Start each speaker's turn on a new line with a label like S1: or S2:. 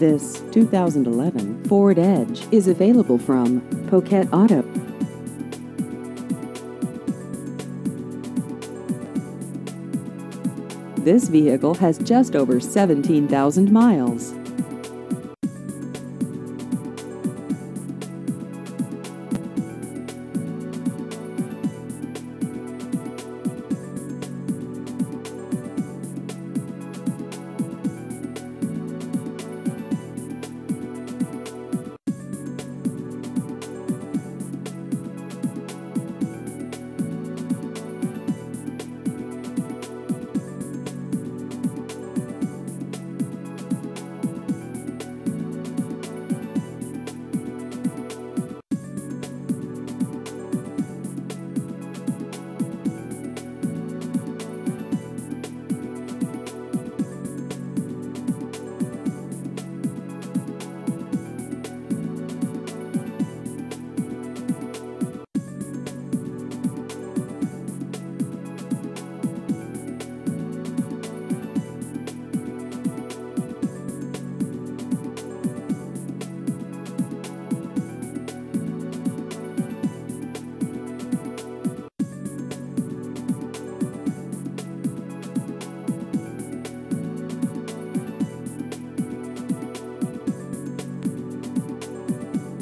S1: This 2011 Ford Edge is available from Poquet Auto. This vehicle has just over 17,000 miles.